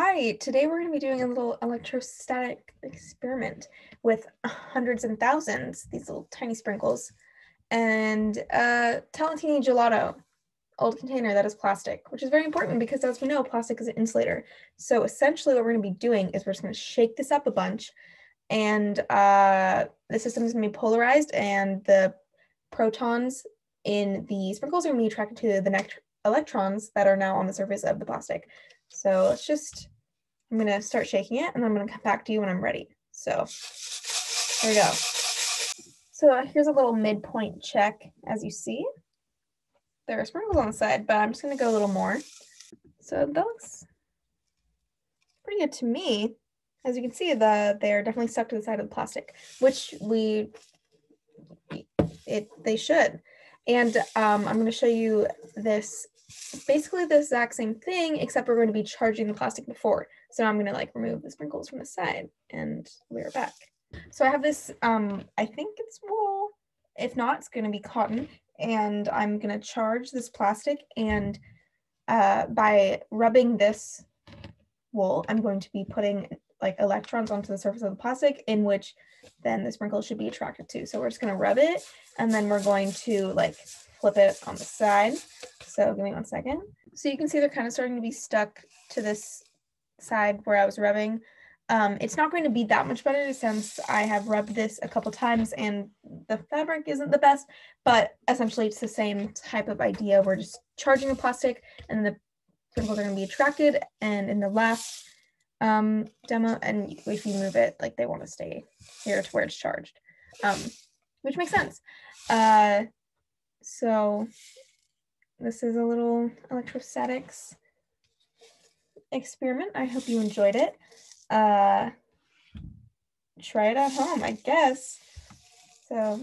Hi, today we're going to be doing a little electrostatic experiment with hundreds and thousands, these little tiny sprinkles, and uh, Talentini gelato, old container that is plastic, which is very important because as we know, plastic is an insulator. So essentially what we're going to be doing is we're just going to shake this up a bunch and uh, the system is going to be polarized and the protons in the sprinkles are going to be attracted to the next electrons that are now on the surface of the plastic. So let's just, I'm gonna start shaking it and I'm gonna come back to you when I'm ready. So there we go. So here's a little midpoint check. As you see, there are sprinkles on the side, but I'm just gonna go a little more. So that looks pretty good to me. As you can see, the they're definitely stuck to the side of the plastic, which we it they should. And um, I'm going to show you this basically the exact same thing, except we're going to be charging the plastic before. So I'm going to like remove the sprinkles from the side and we're back. So I have this, um, I think it's wool. If not, it's going to be cotton. And I'm going to charge this plastic and uh, by rubbing this wool, I'm going to be putting like electrons onto the surface of the plastic in which then the sprinkles should be attracted to. So we're just going to rub it and then we're going to like flip it on the side. So give me one second. So you can see they're kind of starting to be stuck to this side where I was rubbing. Um, it's not going to be that much better since I have rubbed this a couple times and the fabric isn't the best, but essentially it's the same type of idea. We're just charging the plastic and the sprinkles are going to be attracted. And in the last um, demo, and if you move it, like they want to stay here to where it's charged, um, which makes sense. Uh, so this is a little electrostatics experiment. I hope you enjoyed it. Uh, try it at home, I guess. So